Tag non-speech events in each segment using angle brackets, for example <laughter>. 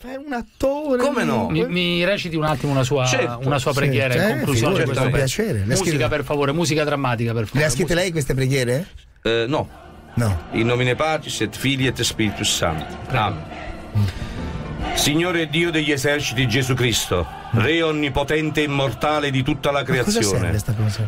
Fai un attore. Come no? Mi, mi reciti un attimo una sua, Certo. una sua preghiera Sì, in conclusione. figurati, di questo con pezzo. piacere. Musica scritte- per favore, musica drammatica per favore. Le ha scritte lei queste preghiere? Eh, no. No. In nomine Patris et Filii et Spiritus Sancti. Amen. Signore Dio degli eserciti Gesù Cristo, Re onnipotente e immortale di tutta la creazione.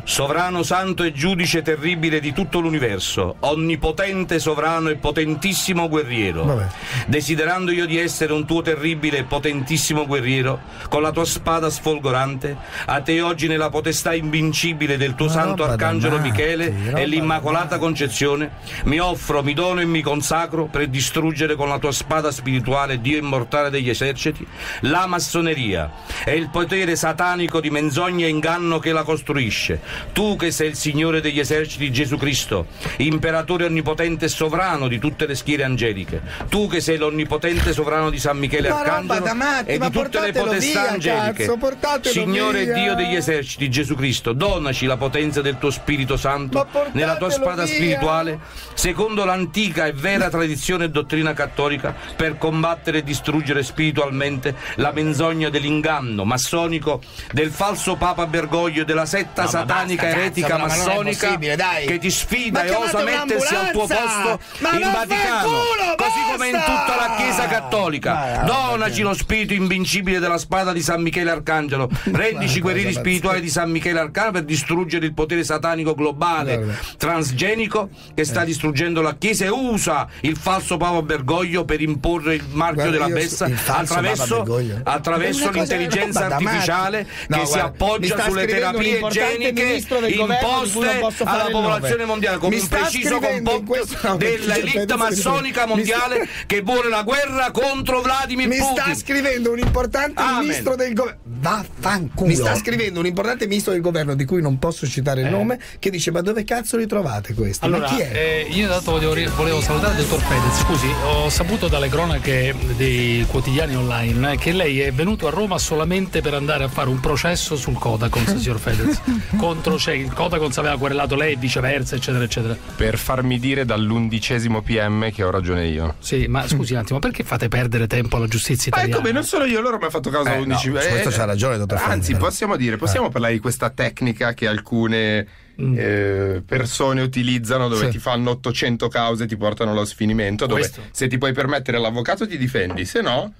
Sovrano santo e giudice terribile di tutto l'universo, onnipotente, sovrano e potentissimo guerriero. Vabbè. Desiderando io di essere un tuo terribile e potentissimo guerriero, con la tua spada sfolgorante, a te oggi nella potestà invincibile del tuo santo arcangelo matti, Michele e l'Immacolata Concezione, mi offro, mi dono e mi consacro per distruggere con la tua spada spirituale, Dio immortale degli eserciti, la massoneria e il potere satanico di menzogna e inganno che la costruisce. Tu che sei il Signore degli eserciti Gesù Cristo, imperatore onnipotente e sovrano di tutte le schiere angeliche. Tu che sei l'onnipotente sovrano di San Michele Ma Arcangelo matti, e di tutte le potestà via, angeliche. cazzo, Signore via. Dio degli eserciti Gesù Cristo, donaci la potenza del tuo Spirito Santo nella tua spada via. spirituale, secondo l'antica e vera tradizione e dottrina cattolica, per combattere e distruggere spiritualmente la menzogna dell'inganno massonico del falso Papa Bergoglio e della setta No, satanica basta, eretica cazzo, massonica che ti sfida Ma e osa mettersi al tuo posto Ma in Vaticano, così come in tutta la Chiesa cattolica. Ma- Donaci lo spirito invincibile della spada di San Michele Arcangelo, <laughs> rendici guerrieri spirituali di San Michele Arcangelo per distruggere il potere satanico globale, transgenico che sta distruggendo la Chiesa e usa il falso Papa Bergoglio per imporre il marchio Guarda, della bestia attraverso, attraverso l'intelligenza matti. artificiale No, che si guarda, mi appoggia sulle terapie non imposte alla popolazione mondiale con Mi un preciso complotto dell'elite certo, massonica mi mondiale che vuole la guerra contro Vladimir Mi Putin. sta scrivendo un importante Amen. ministro del governo. Vaffanculo. Mi sta scrivendo un importante ministro del governo di cui non posso citare il nome che dice: Ma dove cazzo li trovate questi? Allora, Ma chi è? eh, io intanto volevo, volevo salutare il dottor Fedez. Scusi, ho saputo dalle cronache dei quotidiani online che lei è venuto a Roma solamente per andare a fare un processo sul Codacons, <laughs> signor Fedez. Contro, cioè, il Codacons aveva querellato lei e viceversa, eccetera, eccetera. Per farmi dire dall'undicesimo PM che ho ragione io. Sì, ma scusi un attimo, perché fate perdere tempo alla giustizia Ma italiana? ecco, beh, non sono io, loro mi hanno fatto causa Eh, no, 11. su questo c'ha ragione, dottor Fedez, Anzi, possiamo dire, possiamo parlare di questa tecnica che alcune eh, persone utilizzano dove Sì. ti fanno 800 cause e ti portano allo sfinimento. Dove Questo. se ti puoi permettere l'avvocato ti difendi, se no,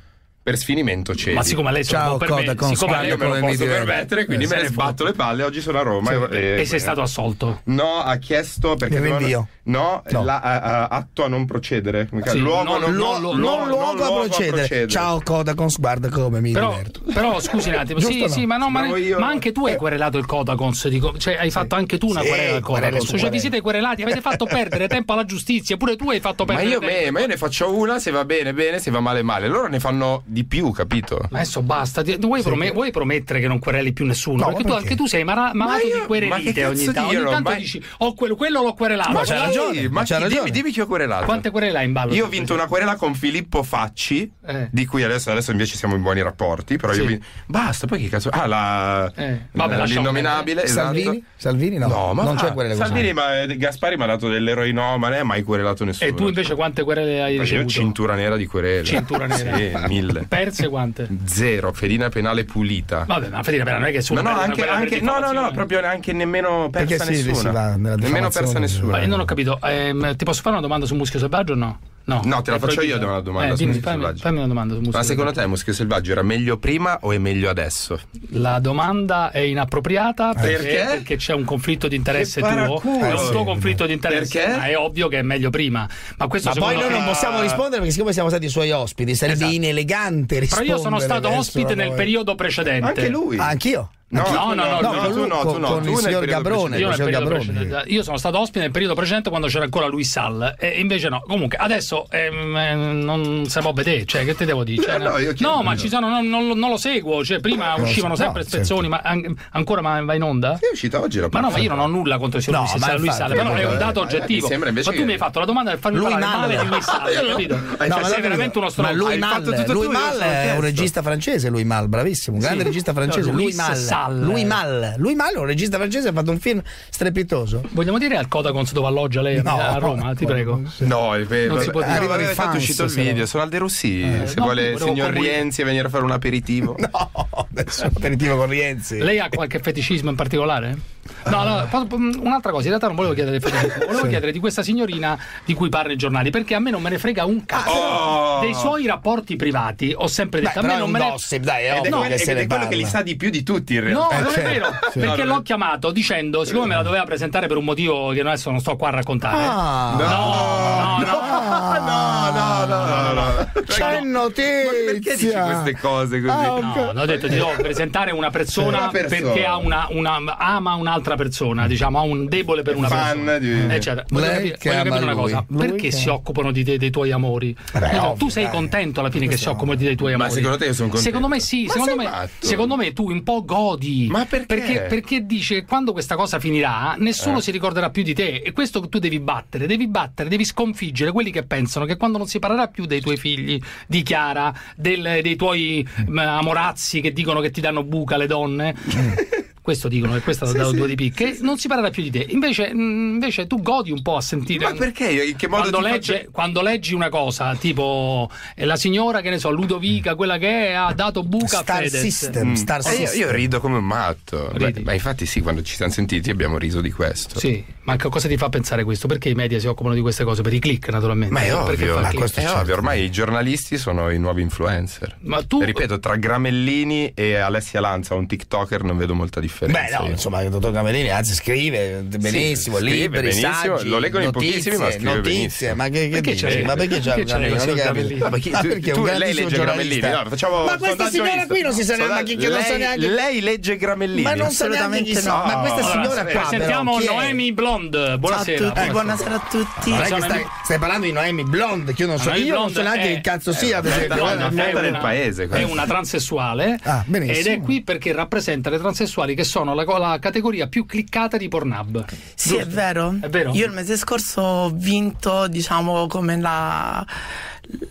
per sfinimento cedi. Ma siccome lei Ciao, può permettere- Codacons, siccome io me lo posso permettere, quindi Eh, me ne sbatto le palle. Oggi sono a Roma. e, e sei stato assolto. No, ha chiesto perché Il dovevano- rinvio. No, No. la- a- a- atto a non procedere. Sì, luogo, non- non, non- non- non luogo a procedere. Ciao Codacons, guarda come mi Però, diverto. però scusi un attimo, <laughs> sì, no? sì, ma no, ma, io. ma anche tu hai querelato il Codacons, dico, cioè hai fatto anche tu una Sì, querela al Codacons, su cioè vi siete querelati, avete fatto <laughs> perdere tempo alla giustizia, pure tu hai fatto Ma perdere io, tempo. me, ma io ne faccio una, se va bene, bene, se va male, male. Loro ne fanno di più, capito? Ma adesso basta, ti- vuoi, prome- vuoi promettere che non quereli più nessuno? No, perché, ma tu, anche tu sei malato io- di ma querelite ogni, cazzo ta- di- ogni tanto dici, quello, quello l'ho querelato. Ragione, ma c'ha chi- ragione. dimmi, dimmi chi ho querelato. Quante querele hai in ballo? Io ho vinto una querela con Filippo Facci, Eh. di cui adesso, adesso invece siamo in buoni rapporti. Però io Sì. ho vinto. Basta, poi che cazzo. Ah, la. Eh, vabbè, l'innominabile. esatto. Salvini? Salvini no. No, ma non c'è querele così. Salvini, ma eh, Gaspari mi ha dato dell'eroino, ma non è mai querelato nessuno. E tu invece quante querele hai Io ricevuto? cintura nera di querele. Cintura nera. Sì, mille. Perse quante? Zero, fedina penale pulita. Vabbè, ma Fedina, però non è che su No, no, querela- anche, querela no, no, no, proprio neanche nemmeno persa Perché sì, nessuna. si va nella nemmeno persa nessuna. Ma io non ho capito, ehm, ti posso fare una domanda su Muschio Selvaggio o no? No, No, te la È faccio io proibito. una domanda Eh, su dimmi, Muschio fammi, Selvaggio. fammi una domanda su Muschio Ma secondo te Muschio Selvaggio era meglio prima o è meglio adesso? La domanda è inappropriata perché, Perché? perché c'è un conflitto di interesse tuo. paraculo. È un Eh, tuo conflitto di interesse. Perché? Ma è ovvio che è meglio prima. Ma questo Ma poi noi non possiamo rispondere perché siccome siamo stati i suoi ospiti sarebbe Esatto. inelegante Però rispondere. io sono stato ospite nel periodo precedente. Anche lui. Ah, anch'io? No, No, no, no, no, no, no, con- tu no, tu no, tu nel signor Gabrone. Io, nel precedente- io sono stato ospite nel periodo precedente quando c'era ancora Luis Sall e invece no comunque adesso ehm, ehm, non si può vedere cioè che te devo dire Cioè, Eh, no, no, ma ci sono non, non lo- non lo seguo cioè prima No, uscivano no, sempre certo. spezzoni ma an- ancora ma va in onda? È uscita oggi la Ma no, ma io non ho nulla contro il signor No, Luis ma Luis infatti, Sall, però è un eh, dato eh, oggettivo. Ma tu mi hai fatto la domanda per farmi Lui parlare male Mal. di Luis <laughs> Io no. capito? Hai Cioè, sei veramente uno Ma stronzo. lui Hai Mal, lui Mal è un regista francese, lui Mal, bravissimo, un grande Sì. regista francese, No, lui Mal. Mal. Lui Mal. Lui Mal, un regista francese, ha fatto un film strepitoso. Vogliamo dire al Codacons dove alloggia lei No. a Roma? Ti prego. No, è vero. Non si può dire. Arriva fatto è uscito il no. video. Sono al De Rossi. se no, vuole signor comuni- Rienzi venire a fare un aperitivo. <laughs> No, adesso aperitivo con Rienzi. Lei ha qualche feticismo in particolare? No, no, posso- un'altra cosa, in realtà non volevo chiedere del feticismo, volevo chiedere di questa signorina di cui parla i giornali, perché a me non me ne frega un cazzo. Oh! Dei suoi rapporti privati ho sempre Beh, detto, a però me è non me ne gossip, dai, è è, ovvio quello- che se è ne quello che li sa di più di tutti in No, realtà. non è certo, vero, sì. perché No, l'ho chiamato dicendo, siccome me la doveva presentare per un motivo che adesso non sto qua a raccontare. Ah. no, no, no. no, no, no, no, no. C'è notizia. Ma perché dici queste cose così? Ah, ok. No, no, ho detto ti devo <laughs> presentare una persona, Una persona. perché ha una, una- ama un'altra persona, diciamo, ha un debole per una Fan persona. di- Eccetera. Voglio Lei capire, voglio capire una cosa: Lui perché che- si occupano di te, dei tuoi amori? Vabbè, No, ovvio, tu sei dai. contento alla fine che si occupano dei tuoi Ma amori? secondo te io sono contento? Secondo me sì, Ma secondo me, matto? secondo me tu un po' godi. Ma perché? Perché, perché dice che quando questa cosa finirà, nessuno Eh. si ricorderà più di te. E questo tu devi battere, devi battere, devi sconfiggere quelli che pensano che quando non si parlerà più dei tuoi figli, di Chiara, del- dei tuoi mm, amorazzi che dicono che ti danno buca le donne. <laughs> Questo dicono e questa è da due di picche. Non si parlerà più di te. Invece, mm, invece tu godi un po' a sentire. Ma perché? Io In che modo Quando, ti legge- faccio- quando leggi una cosa tipo eh, la signora che ne so Ludovica quella che è, ha dato buca a Star Fedez System, Star Eh, io, System. io rido come un matto. Beh, Ridi? ma infatti sì, quando ci siamo sentiti abbiamo riso di questo. sì ma che cosa ti fa pensare questo perché i media si occupano di queste cose per i click naturalmente Ma è ovvio, ma questo è certo. ovvio, ormai i giornalisti sono i nuovi influencer. Ma tu- Ripeto, tra Gramellini e Alessia Lanza, un TikToker, non vedo molta differenza. Beh, no, insomma, il dottor Gamellini anzi scrive benissimo, scrive libri, benissimo, saggi, lo leggono in notizie, pochissimi, ma scrive notizie. benissimo. Ma che, che Perché dici? c'è- Ma perché c'è Gamellini? Ma <laughs> tu- perché tu- lei legge. Gramellini? No, facciamo ma questa signora Insta. qui non si sa neanche, che, non sa neanche lei legge Gramellini? ma non sa neanche chi no. Ma questa signora sì. qua è? Noemi Blonde buonasera tutti, buonasera. a tutti. Stai, parlando di Noemi Blonde, che io non so, Noemi io non Blonde so neanche è- che cazzo è sia, per una esempio. è del una- paese, È una transessuale Ah, benissimo. ed è qui perché rappresenta le transessuali che sono la, la categoria più cliccata di Pornhub. Sì, è vero. È vero? Io il mese scorso ho vinto, diciamo, come la,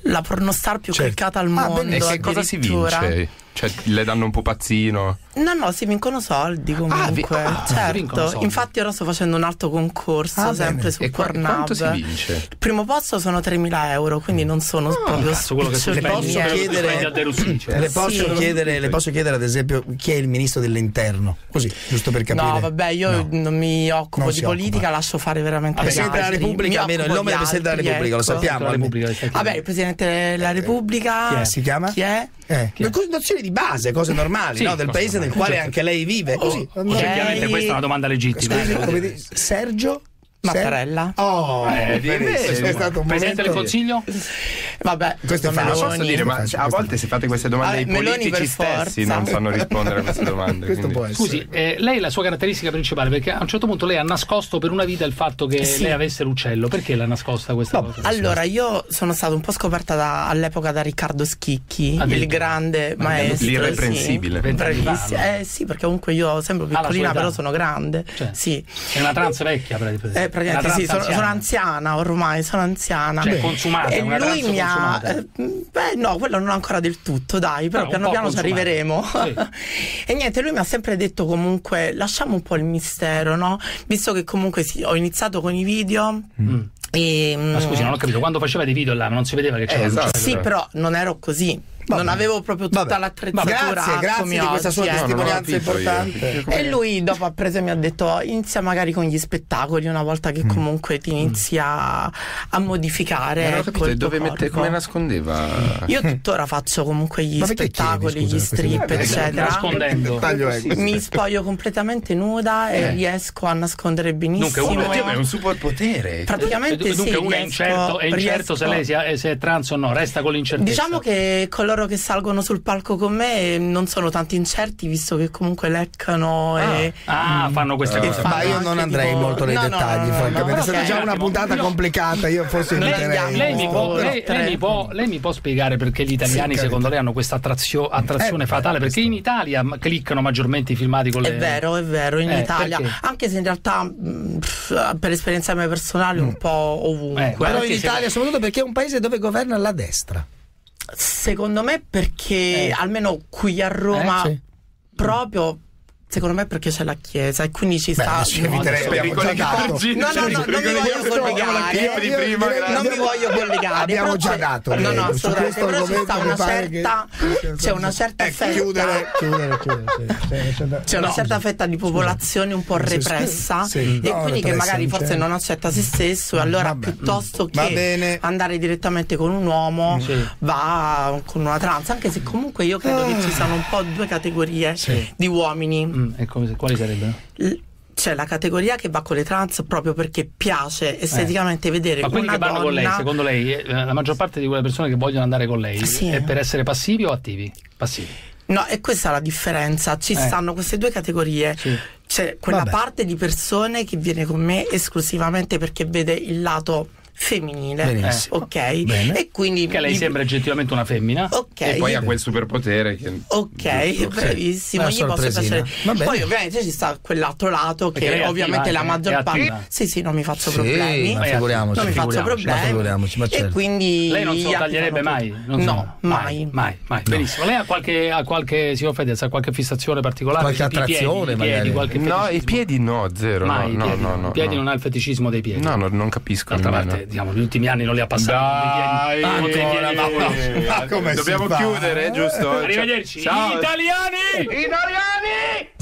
la pornostar più Certo. cliccata al Ah, mondo. E che cosa si vince? Cioè, le danno un pupazzino? No, no, si vincono soldi comunque. vi- ah, vincono certo. soldi. Infatti, ora sto facendo un altro concorso Ah, sempre bene. su E Pornhub. quanto si vince? Il primo posto sono 3.000 euro, quindi non sono proprio Cazzo, quello che spiccioli Le posso chiedere-. Le posso, Sì. chiedere, le posso chiedere ad esempio chi è il ministro dell'interno? Così, giusto per capire. No, vabbè, io No. non mi occupo Non di politica, occupa. lascio fare veramente Vabbè, gli Presidente della. Repubblica, almeno il nome del Presidente della Repubblica, lo ecco. sappiamo. La Repubblica, Vabbè, il Presidente della Repubblica Chi è? Si chiama? Chi è? Eh, le cose- nozioni di base, cose normali, Sì, no? del paese nel quale certo. anche lei vive. Così. Oggettivamente Ok. questa è una domanda legittima. Scusi, eh, come di- Sergio? Mattarella. Oh, Eh, benissimo, questo è stato un Presidente del momento- Consiglio? Vabbè, Questo è Meloni. facile. Posso dire, ma a volte se fate queste domande ai politici stessi non sanno rispondere a queste <laughs> domande. Questo quindi- può essere. Scusi, eh, lei la sua caratteristica principale, perché a un certo punto lei ha nascosto per una vita il fatto che Sì. lei avesse l'uccello. Perché l'ha nascosta questa cosa? Allora, io sono stata un po' scoperta da- all'epoca da Riccardo Schicchi, il Addirittura. grande Ma maestro. l'irreprensibile. Sì, bravissimo. Eh sì, perché comunque io sembro la sua piccolina, però sono grande. Cioè, Sì. È una trans vecchia, praticamente. Eh, praticamente sì, sono, sono anziana. anziana ormai, sono anziana. Cioè, consumata, e una lui trans mi ha. Consumata. eh, Beh, no, quello non ancora del tutto, dai, però Però un piano piano ci arriveremo. <laughs> e niente, lui mi ha sempre detto comunque lasciamo un po' il mistero, no? Visto che comunque sì, ho iniziato con i video. Mm. E, Ma scusi, non ho capito, quando faceva dei video là non si vedeva che c'era Eh, esatto. Sì, però non ero così. Vabbè. Non avevo proprio tutta Vabbè. l'attrezzatura Grazie, grazie di questa sua eh. testimonianza importante. E lui dopo ha preso e mi ha detto inizia magari con gli spettacoli una volta che comunque ti inizi a, a modificare. Non ho ecco, capito, e dove mette, come nascondeva? Io tuttora faccio comunque gli spettacoli, chiedi, scusa, gli strip, Eh, eccetera. Nascondendo. Questo. Mi spoglio completamente nuda e riesco a nascondere benissimo. Dunque, uno- è un superpotere. Praticamente E dunque sì, uno è incerto, è incerto se lei sia, eh, se è trans o no, resta con l'incertezza. Diciamo che coloro che salgono sul palco con me non sono tanti incerti, visto che comunque leccano e. Ah, fanno queste Ah. cose. fanno Ma io non andrei tipo- molto nei No, no, dettagli, no, no, francamente. no, è stata già un una puntata Io- complicata. Io forse Lei-. Lei mi, può, lei- lei mi può- lei mi può spiegare perché gli italiani Sì, secondo lei hanno questa attrazio- attrazione Eh, fatale? Perché in Italia cliccano maggiormente i filmati con le... È vero, è vero, in Eh, Italia, perché? anche se in realtà mh, pff, per esperienza mia personale un po' ovunque. Eh, Però in Italia, soprattutto perché è un paese dove governa la destra. Secondo me perché almeno qui a Roma Eh, sì. proprio Secondo me perché c'è la chiesa e quindi ci sta. Beh, ci Per abbiamo già dato. ricollegarci, No, no, no, non mi voglio collegare. prima, Io grazie. non mi voglio collegare. Abbiamo già c'è- dato, No, no, Su assolutamente. questo Però ci sta argomento una certa. C'è una certa Eh, fetta. chiudere, chiudere, chiudere. c'è C'è una no, certa fetta di popolazione un po' repressa sì, e no, quindi che magari forse c'è. non accetta se stesso e allora piuttosto che andare direttamente con un uomo va con una trans anche se comunque io credo che ci siano un po' due categorie di uomini Mm, e come- quali sarebbero? L- c'è la categoria che va con le trans proprio perché piace esteticamente vedere Ma quelli una che vanno donna con lei, secondo lei, eh, la maggior parte di quelle persone che vogliono andare con lei Sì. è per essere passivi o attivi? Passivi. No, e questa è la differenza. Ci Eh. stanno queste due categorie. Sì. C'è quella Vabbè. parte di persone che viene con me esclusivamente perché vede il lato femminile. Benissimo. Ok. Bene. E quindi. Che lei gli- sembra oggettivamente una femmina. Ok. E poi ha quel superpotere che... Ok, Giusto, bravissimo. Gli posso piacere. Poi, ovviamente, ci sta quell'altro lato Perché che ovviamente attiva la maggior parte. Sì, sì, non mi faccio Sì, problemi. ma figuriamoci. non mi faccio figuriamoci, ma problemi. figuriamoci, ma E certo. quindi. Lei non si taglierebbe mai? so. no, mai. Mai, mai. Benissimo. Lei ha qualche, ha qualche, signor Fedez, ha qualche fissazione particolare? Qualche attrazione, piedi, magari. qualche No, i piedi no, zero. Mai, no, i no, piedi, no, no, i piedi no. non ha il feticismo dei piedi. No, no, non capisco D'altra parte, diciamo, negli ultimi anni non li ha passati. Dai, Ah, dei piedi. ancora, ma- ma come si Dobbiamo fa? chiudere, giusto? Arrivederci. Ciao. Italiani! Italiani!